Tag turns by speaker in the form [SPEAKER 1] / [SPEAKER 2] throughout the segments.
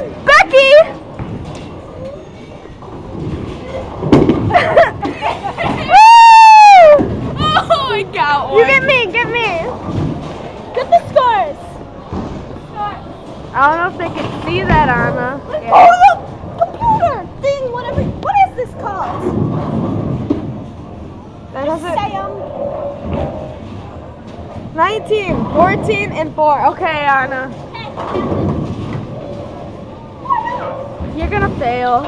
[SPEAKER 1] is Becky. Woo!
[SPEAKER 2] Oh, I got one.
[SPEAKER 1] You get me, get me. Get the scores. I don't know if they can see that, Anna. Yeah.
[SPEAKER 3] Oh, the computer thing, whatever. What is this called?
[SPEAKER 1] that doesn't.
[SPEAKER 3] Say um.
[SPEAKER 1] 19, 14, and 4. Okay, Anna. You're gonna fail.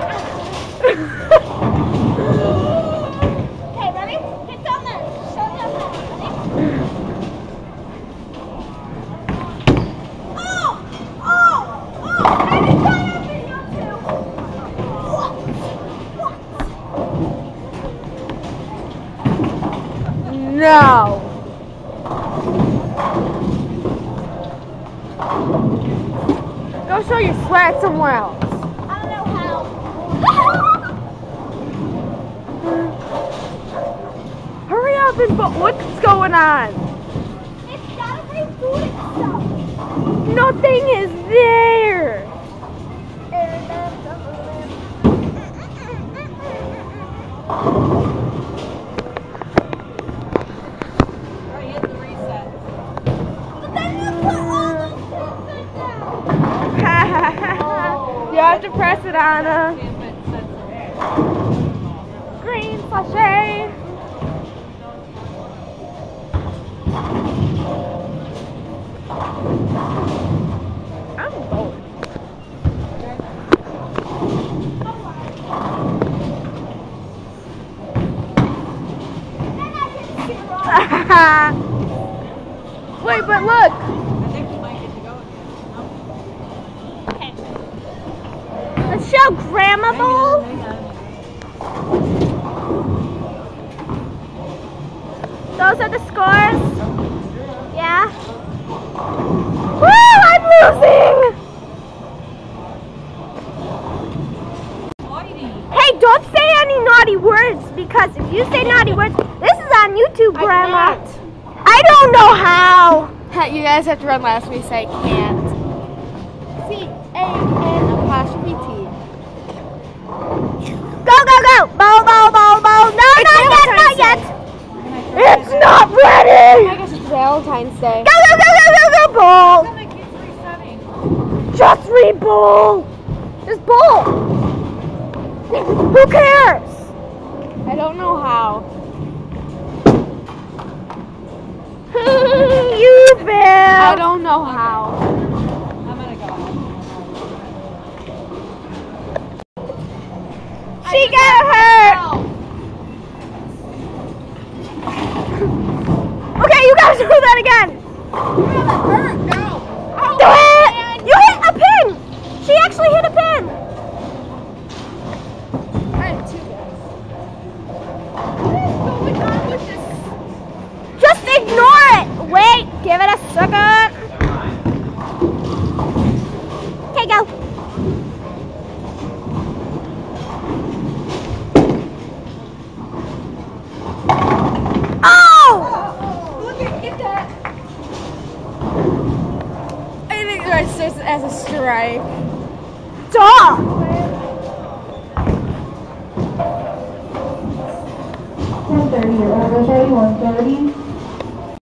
[SPEAKER 3] Okay, ready? Get down there. Show them. Ready? Oh! Oh! Oh! And it's on our video too. What? What?
[SPEAKER 1] No. Go show your swag somewhere else. Hurry up and vote. What's going on?
[SPEAKER 3] it's gotta reboot itself.
[SPEAKER 1] Nothing is there.
[SPEAKER 2] Alright, hit the reset.
[SPEAKER 3] But then you put all those things down.
[SPEAKER 1] you have to press it, Anna. Green sachet. I'm
[SPEAKER 3] wrong.
[SPEAKER 1] Wait, but look.
[SPEAKER 2] I think we might get to go again.
[SPEAKER 3] Okay. Let's show Grandma Bowl.
[SPEAKER 2] Hang on.
[SPEAKER 3] Those are the scores. Yeah. Woo! I'm losing. Hey, don't say any naughty words because if you say naughty words, this is on YouTube, Grandma. I don't know how.
[SPEAKER 1] You guys have to run last week, so I can't. C A N apostrophe T.
[SPEAKER 3] Go, go, go. Bow, bow. No,
[SPEAKER 1] It's
[SPEAKER 3] not yet, not
[SPEAKER 1] Valentine's
[SPEAKER 3] yet.
[SPEAKER 1] It's not ready. I guess it's Valentine's Day.
[SPEAKER 3] Go, go, go, go, go, go, bowl.
[SPEAKER 2] My kid's resetting.
[SPEAKER 1] Just read bowl.
[SPEAKER 3] Just bowl.
[SPEAKER 1] Who cares? I don't know how.
[SPEAKER 3] you
[SPEAKER 1] I don't know how.
[SPEAKER 2] I'm gonna go.
[SPEAKER 3] She got hurt. Okay, you gotta do that again. Do it. You hit a pin. She actually hit a pin. Just ignore it. Wait, give it a second. Okay, go. Oh!
[SPEAKER 2] Look at get that.
[SPEAKER 1] I think it registers as a strike.
[SPEAKER 3] Duh!
[SPEAKER 4] One thirty, your order's ready, one thirty.